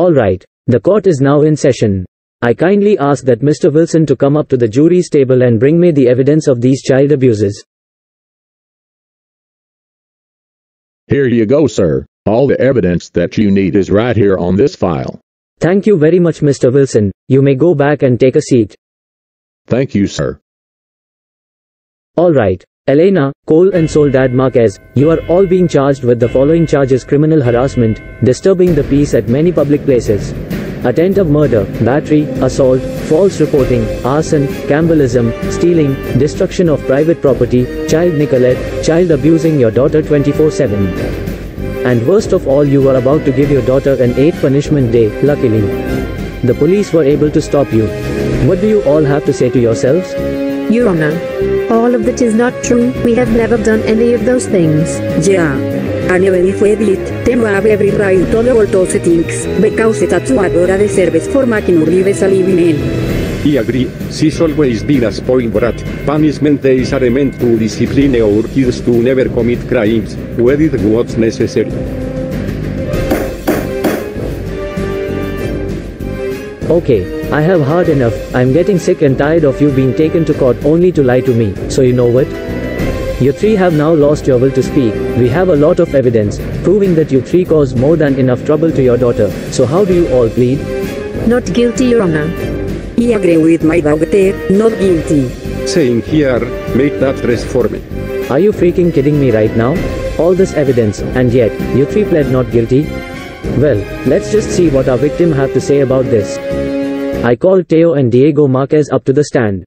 Alright, the court is now in session. I kindly ask that Mr. Wilson to come up to the jury's table and bring me the evidence of these child abuses. Here you go, sir. All the evidence that you need is right here on this file. Thank you very much, Mr. Wilson. You may go back and take a seat. Thank you, sir. Alright. Elena, Cole and Soledad Marquez, you are all being charged with the following charges criminal harassment, disturbing the peace at many public places, attempt of murder, battery, assault, false reporting, arson, cannibalism, stealing, destruction of private property, child neglect, child abusing your daughter 24-7. And worst of all you were about to give your daughter an 8 punishment day, luckily. The police were able to stop you. What do you all have to say to yourselves? Your Honor. All of that is not true. We have never done any of those things. Yeah. And even if we did, then we have every right to do all those things, because that's what Dora deserves for making our lives a living hell. I agree, she's always been a spoiled brat. Punishment days are meant to discipline our kids to never commit crimes, we did what's necessary. Okay, I have heard enough. I'm getting sick and tired of you being taken to court only to lie to me. So you know what? You three have now lost your will to speak. We have a lot of evidence proving that you three caused more than enough trouble to your daughter. So how do you all plead? Not guilty, Your Honor. I agree with my daughter, not guilty. Saying here, make that dress for me. Are you freaking kidding me right now? All this evidence, and yet, you three pled not guilty? Well, let's just see what our victim have to say about this. I called Teo and Diego Marquez up to the stand.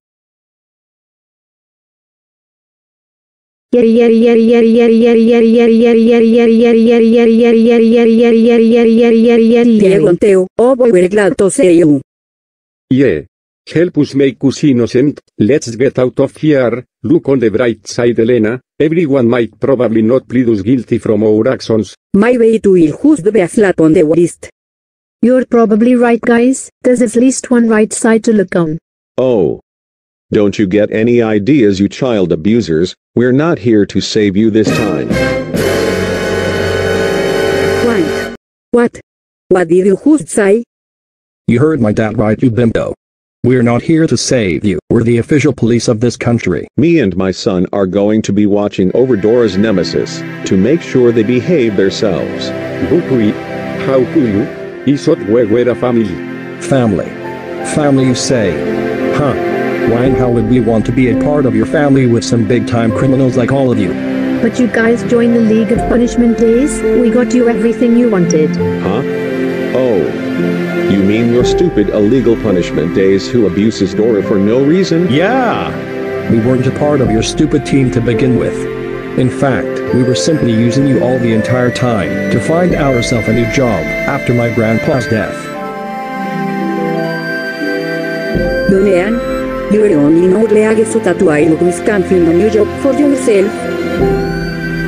Diego and Theo, oh boy we're glad to see you. Yeah. Help us make us innocent, let's get out of here, look on the bright side Elena, everyone might probably not plead us guilty from our actions. My way to will who's the best flat on the list. You're probably right, guys. There's at least one right side to look on. Oh. Don't you get any ideas, you child abusers? We're not here to save you this time. What? What? What did you just say? You heard my dad right, you bimbo. We're not here to save you. We're the official police of this country. Me and my son are going to be watching over Dora's nemesis to make sure they behave themselves. But we, how could you? I thought we were a family. Family. Family, you say? Huh. Why and how would we want to be a part of your family with some big time criminals like all of you? But you guys joined the League of Punishment Days. We got you everything you wanted. Huh? Oh. You mean your stupid illegal punishment days who abuses Dora for no reason? Yeah! We weren't a part of your stupid team to begin with. In fact, we were simply using you all the entire time to find ourselves a new job after my grandpa's death. Julian, you only know League so that I look can find a new job for yourself.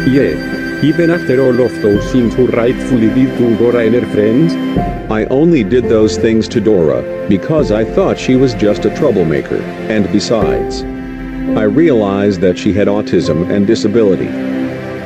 Yeah. Even after all of those things who rightfully did to Dora and her friends? I only did those things to Dora because I thought she was just a troublemaker, and besides, I realized that she had autism and disability.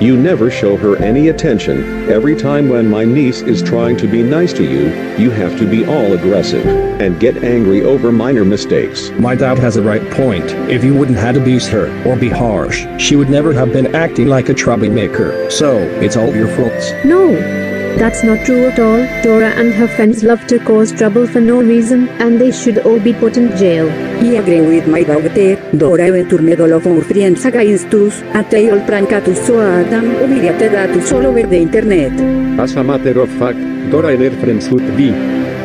You never show her any attention. Every time when my niece is trying to be nice to you, you have to be all aggressive and get angry over minor mistakes. My dad has a right point. If you wouldn't had abused her or be harsh, she would never have been acting like a troublemaker. So, it's all your faults. No. That's not true at all. Dora and her friends love to cause trouble for no reason, and they should all be put in jail. I agree with my daughter. Dora even turned all of our friends against us, and they all prank at us so Adam humiliated at us all over the internet. As a matter of fact, Dora and her friends should be.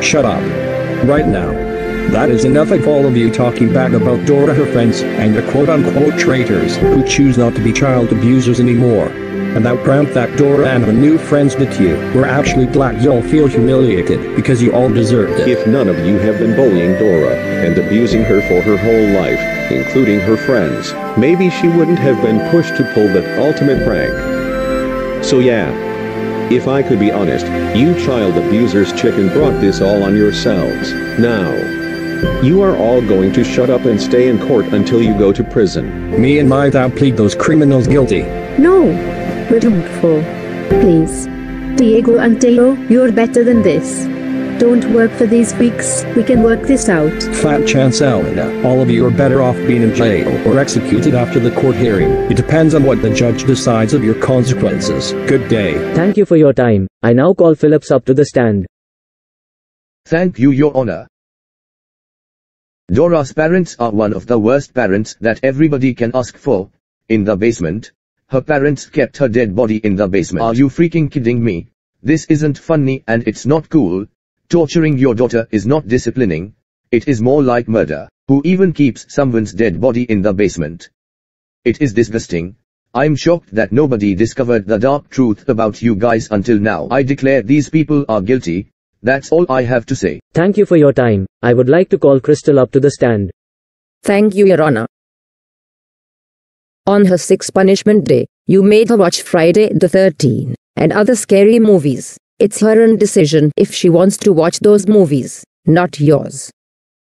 Shut up. Right now. That is enough of all of you talking bad about Dora, her friends, and the quote-unquote traitors who choose not to be child abusers anymore. And that prank that Dora and her new friends did you, we're actually glad you'll feel humiliated because you all deserved it. If none of you have been bullying Dora and abusing her for her whole life, including her friends, maybe she wouldn't have been pushed to pull that ultimate prank. So yeah. If I could be honest, you child abusers chicken brought this all on yourselves. Now, you are all going to shut up and stay in court until you go to prison. Me and my dad plead those criminals guilty. No. We're hopeful. Please. Diego and Teo, you're better than this. don't work for these weeks. We can work this out. Flat chance Elena, all of you are better off being in jail or executed after the court hearing. It depends on what the judge decides of your consequences. Good day. Thank you for your time. I now call Phillips up to the stand. Thank you, Your Honor. Dora's parents are one of the worst parents that everybody can ask for. In the basement. Her parents kept her dead body in the basement. Are you freaking kidding me? This isn't funny and it's not cool. Torturing your daughter is not disciplining. It is more like murder. Who even keeps someone's dead body in the basement? It is disgusting. I'm shocked that nobody discovered the dark truth about you guys until now. I declare these people are guilty. That's all I have to say. Thank you for your time. I would like to call Crystal up to the stand. Thank you, Your Honor. On her sixth punishment day, you made her watch Friday the 13th and other scary movies. It's her own decision if she wants to watch those movies, not yours.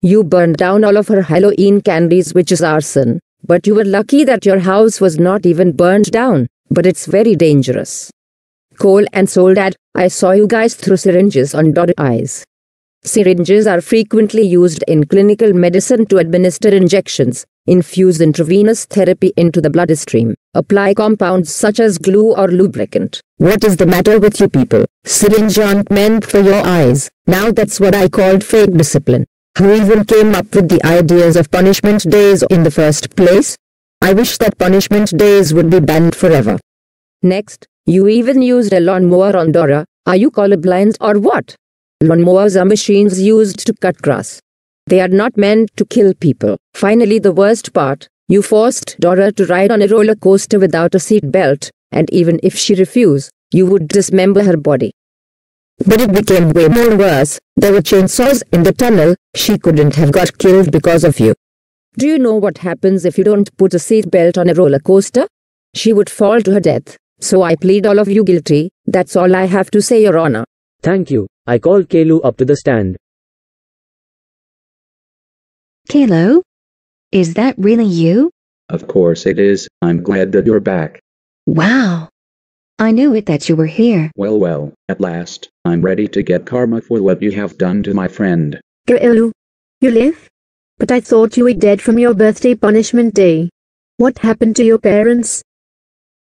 You burned down all of her Halloween candies, which is arson, but you were lucky that your house was not even burned down, but it's very dangerous. Cole and sold Soledad, I saw you guys through syringes on dotted eyes. Syringes are frequently used in clinical medicine to administer injections, infuse intravenous therapy into the bloodstream, apply compounds such as glue or lubricant. What is the matter with you people? Syringe aren't meant for your eyes. Now that's what I called fake discipline. Who even came up with the ideas of punishment days in the first place? I wish that punishment days would be banned forever. Next, you even used a lawnmower on Dora. Are you colorblind or what? Lawnmowers are machines used to cut grass. They are not meant to kill people. Finally, the worst part you forced Dora to ride on a roller coaster without a seat belt, and even if she refused, you would dismember her body. But it became way more worse. There were chainsaws in the tunnel. She couldn't have got killed because of you. Do you know what happens if you don't put a seat belt on a roller coaster? She would fall to her death. So I plead all of you guilty. That's all I have to say, Your Honor. Thank you. I called Caillou up to the stand. Caillou? Is that really you? Of course it is, I'm glad that you're back. Wow. I knew it that you were here. Well well, at last, I'm ready to get karma for what you have done to my friend. Caillou. You live? But I thought you were dead from your birthday punishment day. What happened to your parents?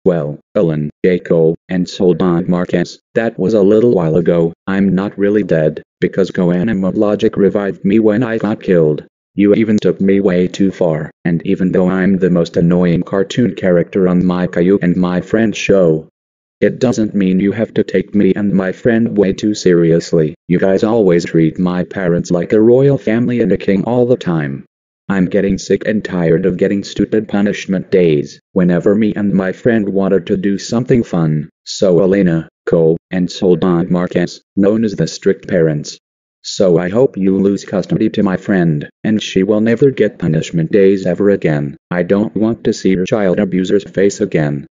Well, Ellen, Jaco, and Soldan Marquez, that was a little while ago. I'm not really dead, because GoAnimate Logic revived me when I got killed. You even took me way too far, and even though I'm the most annoying cartoon character on my Caillou and my friend show, it doesn't mean you have to take me and my friend way too seriously. You guys always treat my parents like a royal family and a king all the time. I'm getting sick and tired of getting stupid punishment days, whenever me and my friend wanted to do something fun. So Elena, Cole, and Soldan Marquez, known as the strict parents. So I hope you lose custody to my friend, and she will never get punishment days ever again. I don't want to see your child abuser's face again.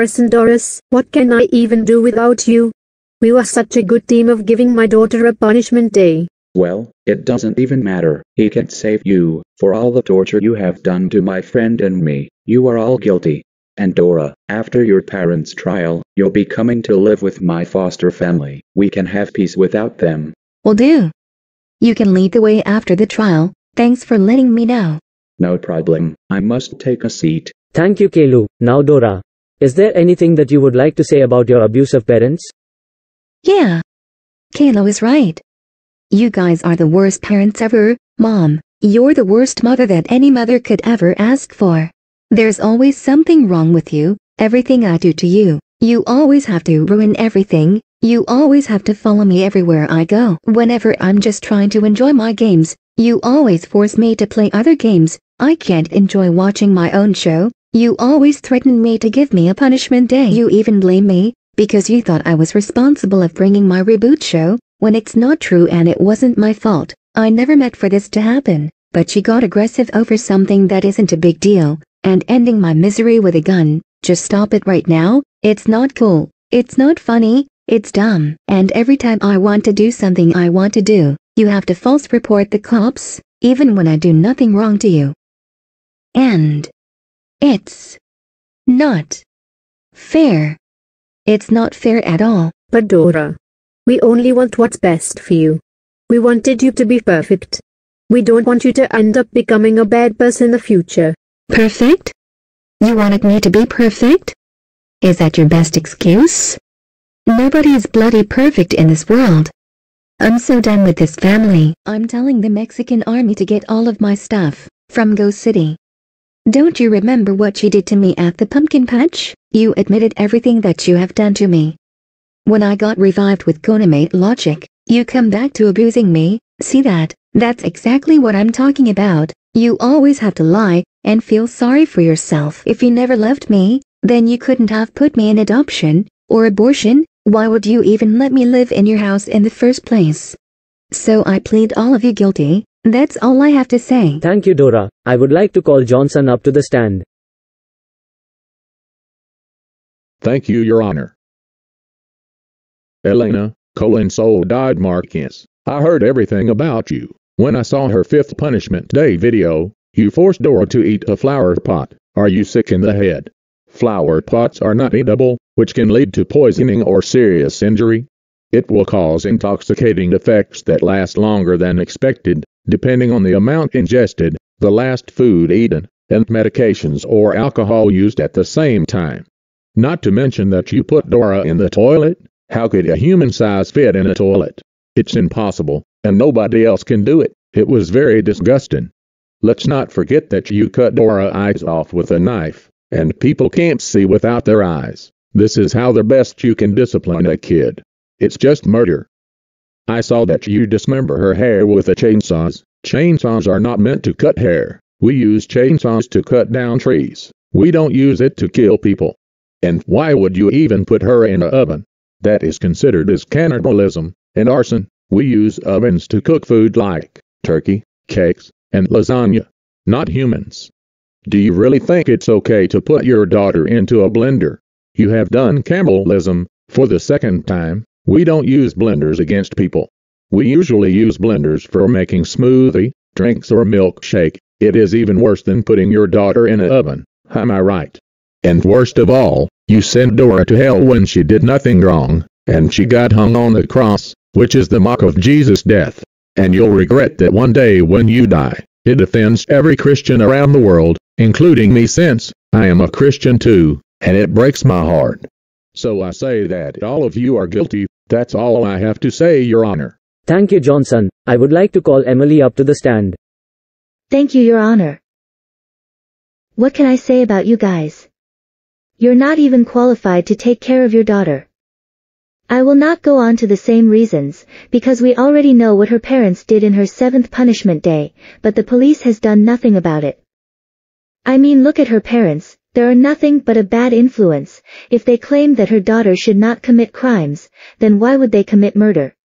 Boris and Doris, what can I even do without you? We were such a good team of giving my daughter a punishment day. Well, it doesn't even matter. He can't save you, for all the torture you have done to my friend and me. You are all guilty. And Dora, after your parents' trial, you'll be coming to live with my foster family. We can have peace without them. Will do. You can lead the way after the trial. Thanks for letting me know. No problem. I must take a seat. Thank you, Caillou. Now, Dora. Is there anything that you would like to say about your abusive parents? Yeah. Caillou is right. You guys are the worst parents ever, Mom. You're the worst mother that any mother could ever ask for. There's always something wrong with you, everything I do to you. You always have to ruin everything, you always have to follow me everywhere I go. Whenever I'm just trying to enjoy my games, you always force me to play other games. I can't enjoy watching my own show. You always threaten me to give me a punishment day. You even blame me, because you thought I was responsible of bringing my reboot show, when it's not true and it wasn't my fault. I never meant for this to happen, but she got aggressive over something that isn't a big deal, and ending my misery with a gun. Just stop it right now, it's not cool, it's not funny, it's dumb. And every time I want to do something I want to do, you have to false report the cops, even when I do nothing wrong to you. And it's not fair. It's not fair at all. But Dora, we only want what's best for you. We wanted you to be perfect. We don't want you to end up becoming a bad person in the future. Perfect? You wanted me to be perfect? Is that your best excuse? Nobody is bloody perfect in this world. I'm so done with this family. I'm telling the Mexican army to get all of my stuff from Go City. Don't you remember what you did to me at the pumpkin patch? You admitted everything that you have done to me. When I got revived with GoAnimate logic, you come back to abusing me, see that? That's exactly what I'm talking about. You always have to lie, and feel sorry for yourself. If you never loved me, then you couldn't have put me in adoption, or abortion, why would you even let me live in your house in the first place? So I plead all of you guilty, that's all I have to say. Thank you, Dora. I would like to call Johnson up to the stand. Thank you, Your Honor. Elena, Cole and Soledad Marquez, I heard everything about you. When I saw her fifth punishment day video, you forced Dora to eat a flower pot. Are you sick in the head? Flower pots are not eatable, which can lead to poisoning or serious injury. It will cause intoxicating effects that last longer than expected, depending on the amount ingested, the last food eaten, and medications or alcohol used at the same time. Not to mention that you put Dora in the toilet. How could a human size fit in a toilet? It's impossible, and nobody else can do it. It was very disgusting. Let's not forget that you cut Dora's eyes off with a knife, and people can't see without their eyes. This is how the best you can discipline a kid. It's just murder. I saw that you dismember her hair with a chainsaws. Chainsaws are not meant to cut hair. We use chainsaws to cut down trees. We don't use it to kill people. And why would you even put her in an oven? That is considered as cannibalism and arson. We use ovens to cook food like turkey, cakes, and lasagna, not humans. Do you really think it's okay to put your daughter into a blender? You have done cannibalism for the second time. We don't use blenders against people. We usually use blenders for making smoothie, drinks or milkshake. It is even worse than putting your daughter in an oven. Am I right? And worst of all, you sent Dora to hell when she did nothing wrong, and she got hung on the cross, which is the mock of Jesus' death. And you'll regret that one day when you die. It offends every Christian around the world, including me since I am a Christian too, and it breaks my heart. So I say that all of you are guilty, that's all I have to say, Your Honor. Thank you, Johnson. I would like to call Emily up to the stand. Thank you, Your Honor. What can I say about you guys? You're not even qualified to take care of your daughter. I will not go on to the same reasons, because we already know what her parents did in her seventh punishment day, but the police has done nothing about it. I mean look at her parents, they're nothing but a bad influence, if they claim that her daughter should not commit crimes, then why would they commit murder?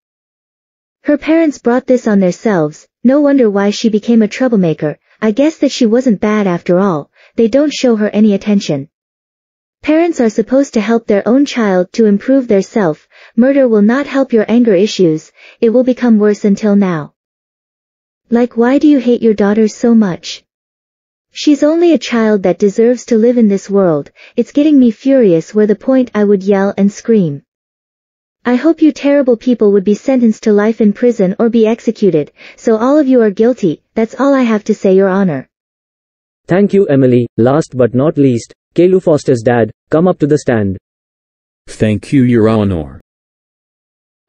Her parents brought this on themselves, no wonder why she became a troublemaker, I guess that she wasn't bad after all, they don't show her any attention. Parents are supposed to help their own child to improve their self, murder will not help your anger issues, it will become worse until now. Like why do you hate your daughter so much? She's only a child that deserves to live in this world, it's getting me furious where the point I would yell and scream. I hope you terrible people would be sentenced to life in prison or be executed, so all of you are guilty, that's all I have to say your honor. Thank you, Emily. Last but not least, Caillou Foster's dad, come up to the stand. Thank you, Your Honor.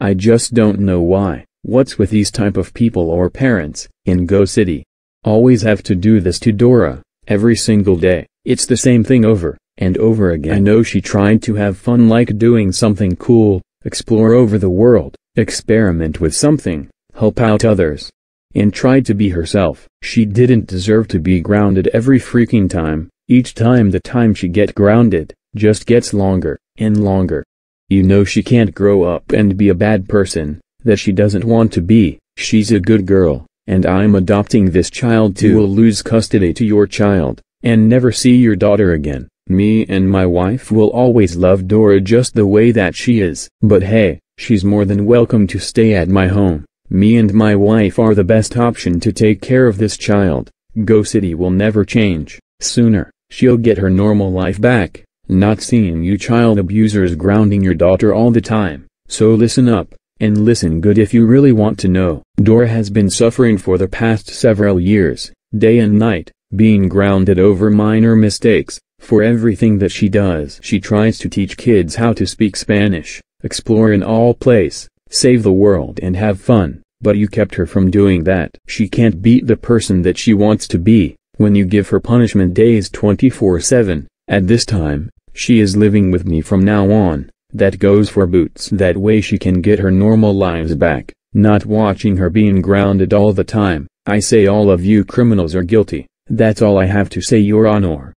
I just don't know why, what's with these type of people or parents, in Go City. Always have to do this to Dora, every single day, it's the same thing over, and over again. I know she tried to have fun like doing something cool, explore over the world, experiment with something, help out others, and tried to be herself. She didn't deserve to be grounded every freaking time, each time the time she get grounded, just gets longer, and longer. You know she can't grow up and be a bad person, that she doesn't want to be, she's a good girl, and I'm adopting this child too. Will lose custody to your child, and never see your daughter again. Me and my wife will always love Dora just the way that she is. But hey, she's more than welcome to stay at my home, Me and my wife are the best option to take care of this child. Go City will never change. Sooner, she'll get her normal life back, not seeing you child abusers grounding your daughter all the time. So listen up, and listen good if you really want to know. Dora has been suffering for the past several years, day and night, being grounded over minor mistakes. For everything that she does, she tries to teach kids how to speak Spanish, explore in all place, save the world and have fun, but you kept her from doing that. She can't beat the person that she wants to be, when you give her punishment days 24-7, at this time, she is living with me from now on, that goes for Boots. That way she can get her normal lives back, not watching her being grounded all the time. I say all of you criminals are guilty, that's all I have to say your honor.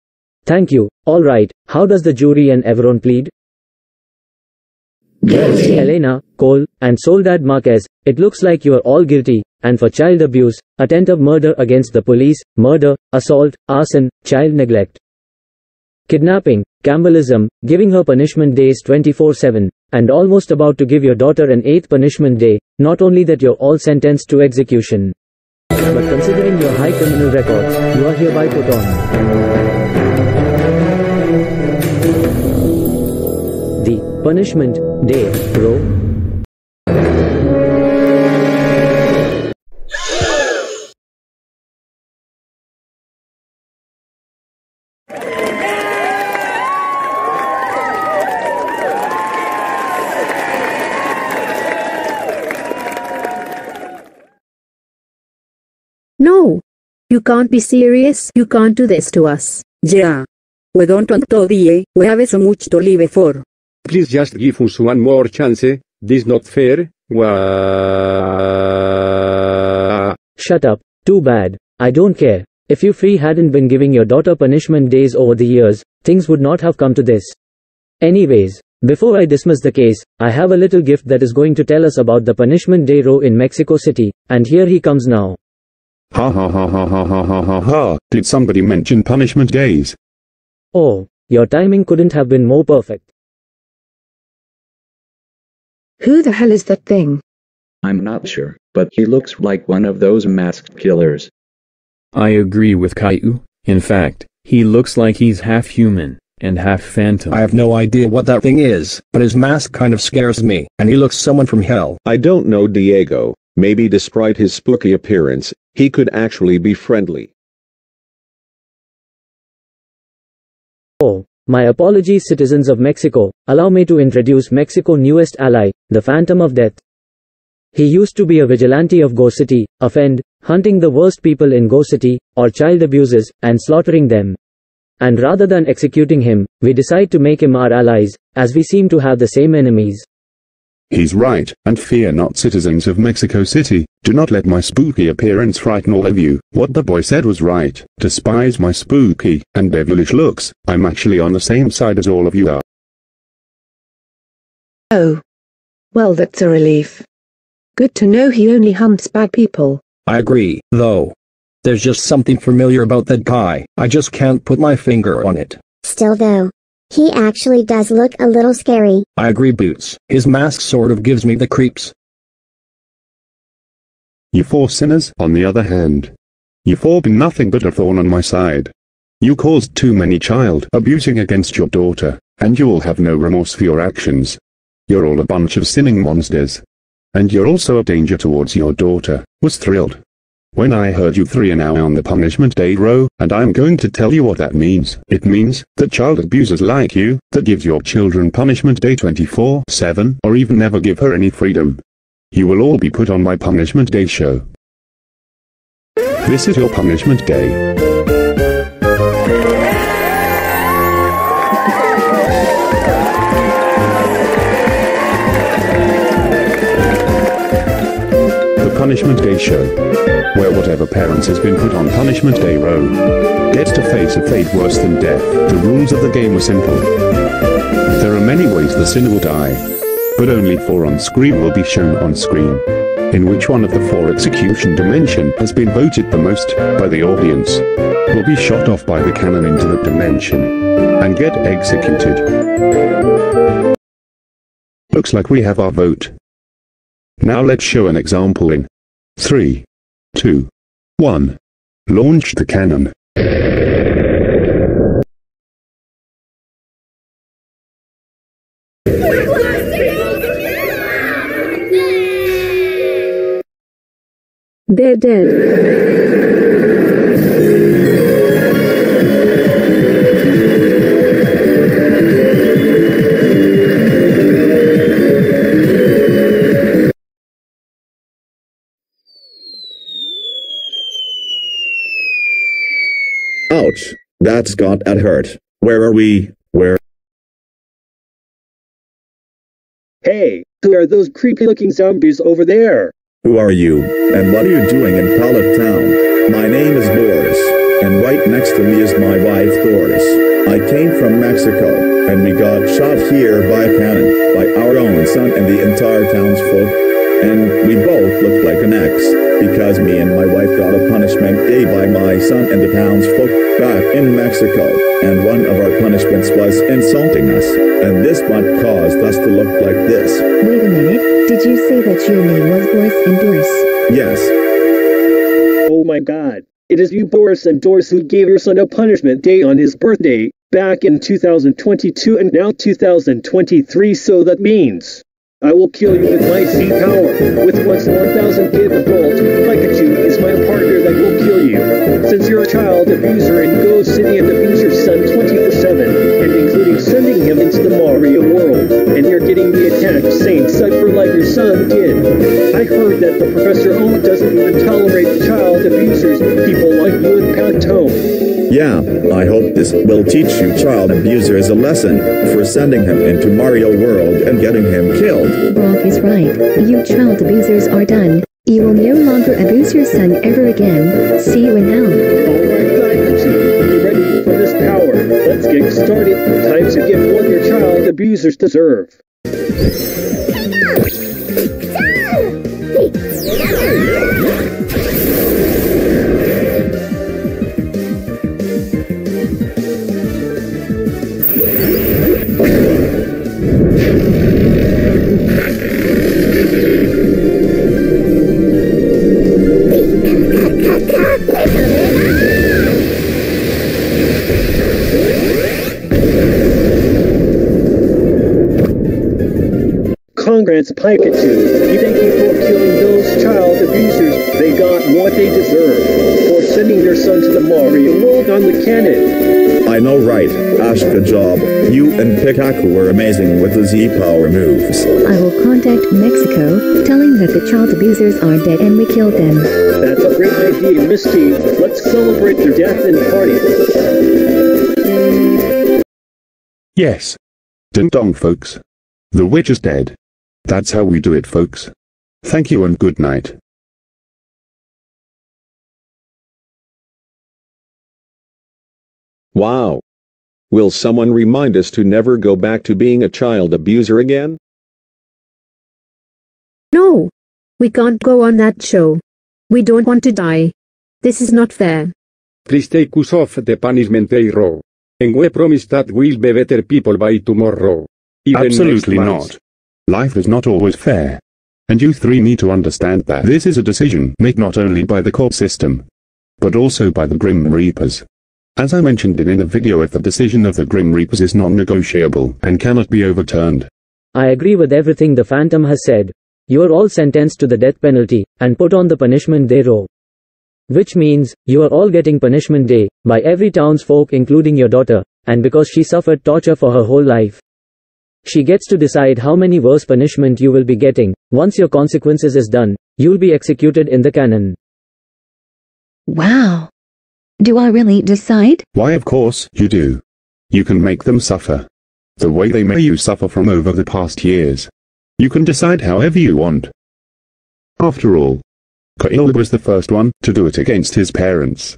Thank you. Alright, how does the jury and everyone plead? Guilty. Elena, Cole, and Soldad Marquez, it looks like you are all guilty, and for child abuse, attempted murder against the police, murder, assault, arson, child neglect, kidnapping, cannibalism, giving her punishment days 24-7, and almost about to give your daughter an eighth punishment day, not only that you're all sentenced to execution. But considering your high criminal records, you are hereby put on. The punishment day row. You can't be serious. You can't do this to us. Yeah. We don't want to die, we have so much to live for. Please just give us one more chance. This not fair. Wah. Shut up. Too bad. I don't care. If you free hadn't been giving your daughter punishment days over the years, things would not have come to this. Anyways, before I dismiss the case, I have a little gift that is going to tell us about the punishment day row in Mexico City, and here he comes now. Ha ha ha ha ha ha ha ha ha. Did somebody mention punishment days? Oh, your timing couldn't have been more perfect. Who the hell is that thing? I'm not sure, but he looks like one of those masked killers. I agree with Caillou. In fact, he looks like he's half human and half phantom. I have no idea what that thing is, but his mask kind of scares me, and he looks someone from hell. I don't know Diego, maybe despite his spooky appearance, he could actually be friendly. Oh, my apologies citizens of Mexico, allow me to introduce Mexico's newest ally, the Phantom of Death. He used to be a vigilante of Go City, offend, hunting the worst people in Go City, or child abusers, and slaughtering them. And rather than executing him, we decide to make him our allies, as we seem to have the same enemies. He's right, and fear not citizens of Mexico City, do not let my spooky appearance frighten all of you. What the boy said was right, despise my spooky and devilish looks, I'm actually on the same side as all of you are. Oh. Well that's a relief. Good to know he only hunts bad people. I agree, though. There's just something familiar about that guy, I just can't put my finger on it. Still though, he actually does look a little scary. I agree Boots, his mask sort of gives me the creeps. You four sinners, on the other hand. You four been nothing but a thorn on my side. You caused too many child abusing against your daughter, and you'll have no remorse for your actions. You're all a bunch of sinning monsters. And you're also a danger towards your daughter, was thrilled. When I heard you three are now on the punishment day row, and I'm going to tell you what that means. It means that child abusers like you, that gives your children punishment day 24-7, or even never give her any freedom. You will all be put on my punishment day show. This is your punishment day. The Punishment Day Show, where whatever parents has been put on Punishment Day row gets to face a fate worse than death. The rules of the game are simple. There are many ways the sinner will die, but only four on screen will be shown on screen. In which one of the four execution dimension has been voted the most by the audience will be shot off by the cannon into the dimension and get executed. Looks like we have our vote. Now let's show an example in 3, 2, 1. Launch the cannon. They're dead. That's got at hurt. Where are we? Where? Hey, who are those creepy looking zombies over there? Who are you? And what are you doing in Pallet Town? My name is Boris. And right next to me is my wife Doris. I came from Mexico, and we got shot here by a cannon, by our own son and the entire townsfolk. And we both looked like an X, because me and my wife got a punishment day by my son and the townsfolk back in Mexico. And one of our punishments was insulting us. And this one caused us to look like this. Wait a minute, did you say that your name was Boris and Doris? Yes. Oh my god. It is you, Boris and Doris, who gave your son a punishment day on his birthday, back in 2022 and now 2023, so that means. I will kill you with my Z power. With once 1,000 gigavolts, Pikachu is my partner that will kill you. Since you're a child abuser and Go City and abuse son 24 7. Sending him into the Mario world, and you're getting me attacked, saying, Cypher like your son did. I heard that the Professor O doesn't even tolerate child abusers, people like you and Pato. Yeah, I hope this will teach you child abusers a lesson for sending him into Mario World and getting him killed. Brock is right. You child abusers are done. You will no longer abuse your son ever again. See you in hell. Let's get started. Time to get what your child abusers deserve. Congrats, Pikachu. You thank you for killing those child abusers. They got what they deserve for sending their son to the Mario world on the cannon. I know right, Ash good job. You and Pikachu were amazing with the Z power moves. I will contact Mexico, telling that the child abusers are dead and we killed them. That's a great idea, Misty. Let's celebrate their death and party. Yes. Ding dong, folks. The witch is dead. That's how we do it, folks. Thank you and good night. Wow. Will someone remind us to never go back to being a child abuser again? No. We can't go on that show. We don't want to die. This is not fair. Please take us off the punishment day row. And we promise that we'll be better people by tomorrow. Even Absolutely next month. not. Life is not always fair. And you three need to understand that this is a decision made not only by the court system, but also by the Grim Reapers. As I mentioned in, in the video if the decision of the Grim Reapers is non-negotiable and cannot be overturned. I agree with everything the Phantom has said. You are all sentenced to the death penalty, and put on the punishment day row. Which means, you are all getting punishment day, by every townsfolk including your daughter, and because she suffered torture for her whole life. She gets to decide how many worse punishment you will be getting, once your consequences is done, you'll be executed in the cannon. Wow. Do I really decide? Why of course you do. You can make them suffer. The way they made you suffer from over the past years. You can decide however you want. After all, Kyle was the first one to do it against his parents.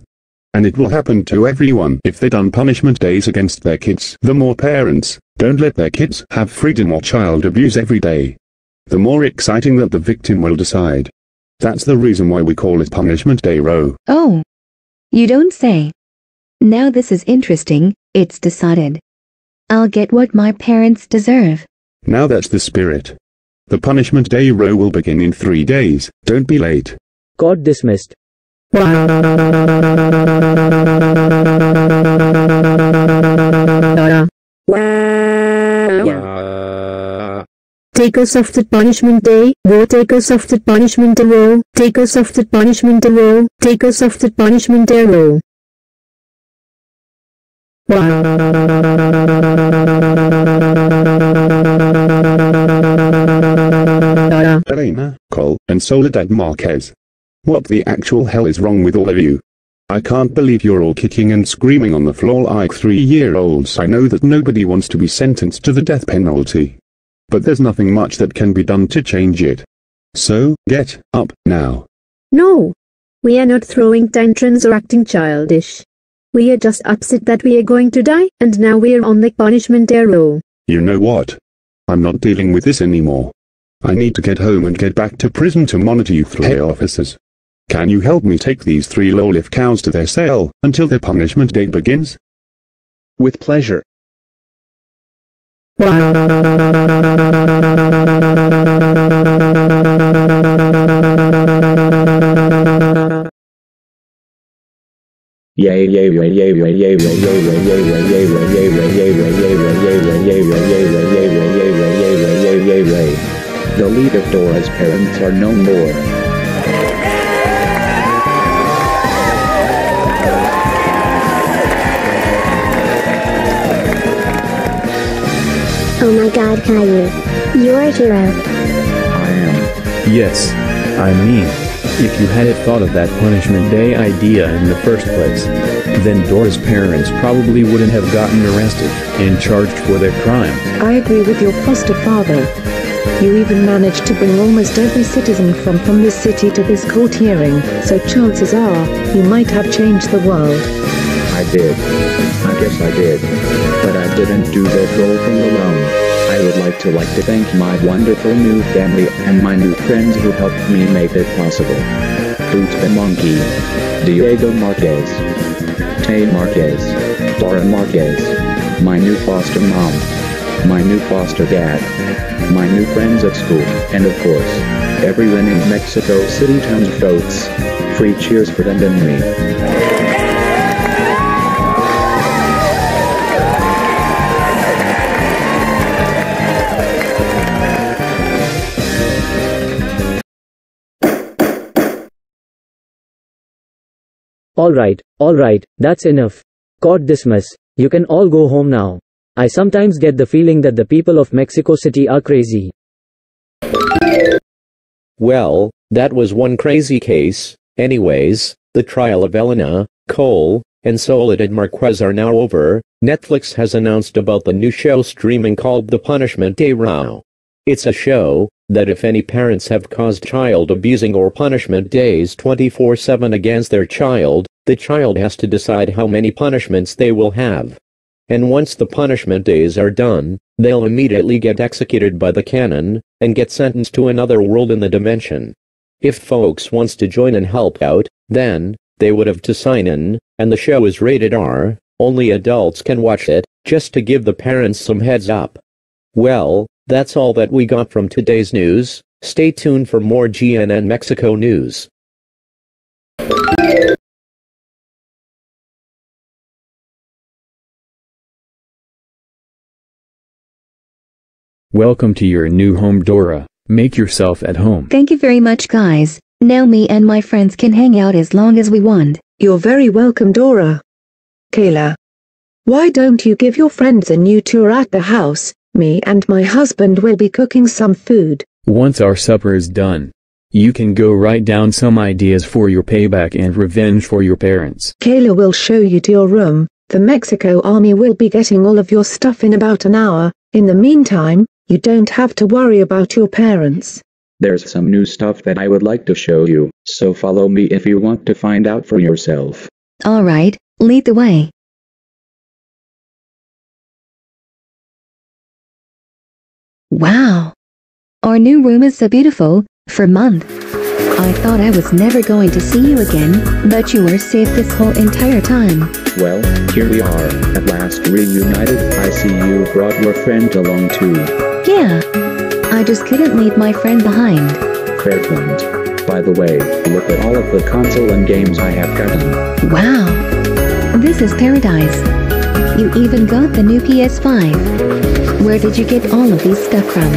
And it will happen to everyone if they done punishment days against their kids. The more parents don't let their kids have freedom or child abuse every day, the more exciting that the victim will decide. That's the reason why we call it punishment day row. Oh. You don't say. Now this is interesting, it's decided. I'll get what my parents deserve. Now that's the spirit. The punishment day row will begin in three days. Don't be late. Court dismissed. Take us off the punishment day, Go, take us off the punishment roll, take us off the punishment roll, take us off the punishment roll. Arena, Cole, and Soledad Marquez. What the actual hell is wrong with all of you? I can't believe you're all kicking and screaming on the floor like three-year-olds. I know that nobody wants to be sentenced to the death penalty. But there's nothing much that can be done to change it. So, get up now. No. We are not throwing tantrums or acting childish. We are just upset that we are going to die, and now we are on the punishment arrow. You know what? I'm not dealing with this anymore. I need to get home and get back to prison to monitor you three officers. Can you help me take these three lowlife cows to their cell, until their punishment date begins? With pleasure. The leader Dora's parents are no more. Oh my god, Caillou. You're a hero. I am. Yes. I mean, if you hadn't thought of that punishment day idea in the first place, then Dora's parents probably wouldn't have gotten arrested and charged for their crime. I agree with your foster father. You even managed to bring almost every citizen from from this city to this court hearing, so chances are, you might have changed the world. I did. I guess I did. Didn't do the whole thing alone. I would like to like to thank my wonderful new family and my new friends who helped me make it possible. Boots the Monkey, Diego Marquez, Tay Marquez, Dora Marquez, my new foster mom, my new foster dad, my new friends at school, and of course, everyone in Mexico City turns votes. Free cheers for them and me. Alright, alright, that's enough. Court dismiss. You can all go home now. I sometimes get the feeling that the people of Mexico City are crazy. Well, that was one crazy case. Anyways, the trial of Elena, Cole, and Soledad Marquez are now over. Netflix has announced about the new show streaming called The Punishment Day Row. It's a show that if any parents have caused child abusing or punishment days 24-7 against their child, the child has to decide how many punishments they will have. And once the punishment days are done, they'll immediately get executed by the canon, and get sentenced to another world in the dimension. If folks wants to join and help out, then, they would have to sign in, and the show is rated R, only adults can watch it, just to give the parents some heads up. Well, that's all that we got from today's news. Stay tuned for more GNN Mexico news. Welcome to your new home Dora. Make yourself at home. Thank you very much guys. Now me and my friends can hang out as long as we want. You're very welcome Dora. Caillou. Why don't you give your friends a new tour at the house? Me and my husband will be cooking some food. Once our supper is done, you can go write down some ideas for your payback and revenge for your parents. Caillou will show you to your room. The Mexico army will be getting all of your stuff in about an hour. In the meantime, you don't have to worry about your parents. There's some new stuff that I would like to show you, so follow me if you want to find out for yourself. Alright, lead the way. Wow. Our new room is so beautiful, for month. I thought I was never going to see you again, but you were safe this whole entire time. Well, here we are, at last reunited. I see you brought your friend along too. Yeah. I just couldn't leave my friend behind. Fair point. By the way, look at all of the console and games I have gotten. Wow. This is paradise. You even got the new PS5. Where did you get all of these stuff from?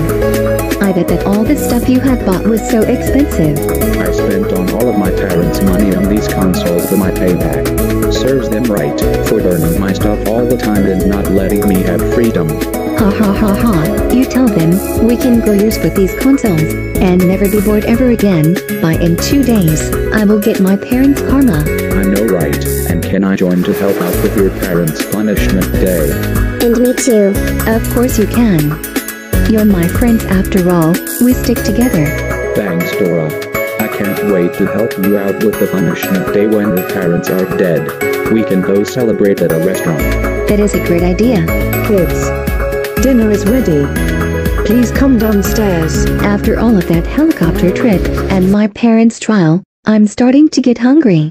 I bet that all the stuff you had bought was so expensive. I spent on all of my parents' money on these consoles for my payback. Serves them right for burning my stuff all the time and not letting me have freedom. Ha ha ha ha, you tell them, we can go years with these consoles, and never be bored ever again, by in two days, I will get my parents' karma. I know can I join to help out with your parents' punishment day? And me too. Of course you can. You're my friends after all, we stick together. Thanks Dora. I can't wait to help you out with the punishment day when your parents are dead. We can go celebrate at a restaurant. That is a great idea. Kids. Dinner is ready. Please come downstairs. After all of that helicopter trip, and my parents' trial, I'm starting to get hungry.